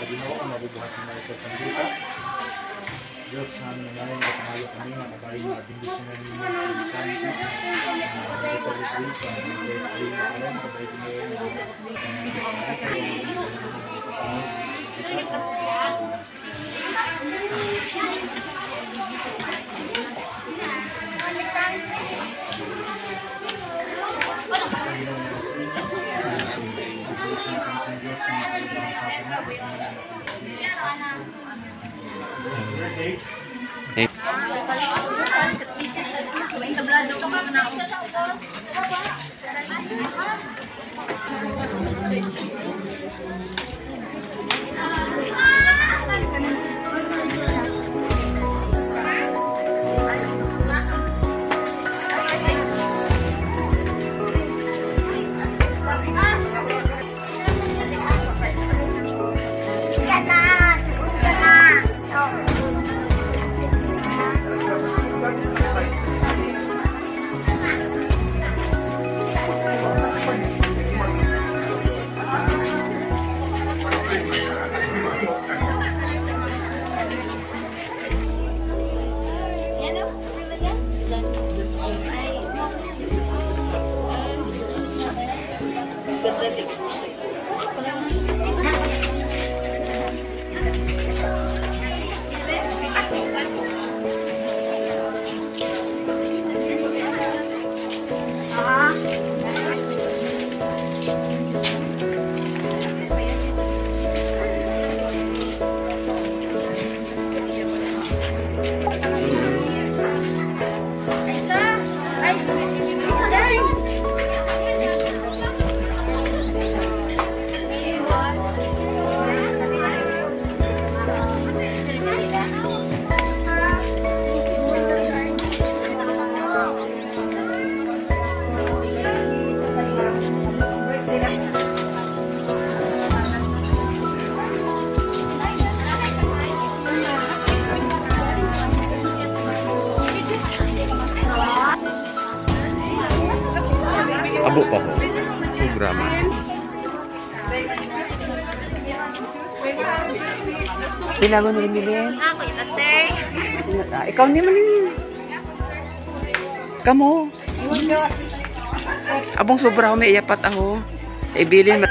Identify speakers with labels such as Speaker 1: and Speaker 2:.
Speaker 1: sabi mo ang mabubuhat ng mga pagkandita. Diyos sa aming ng na makalabang. Hey. Hey. desde
Speaker 2: Abu Pak Subrama
Speaker 3: Pila ko nilimirin?
Speaker 4: Stay.
Speaker 3: Ikaw ni mo Kamu. Abong sobra ako may iapat ako. Ibilin.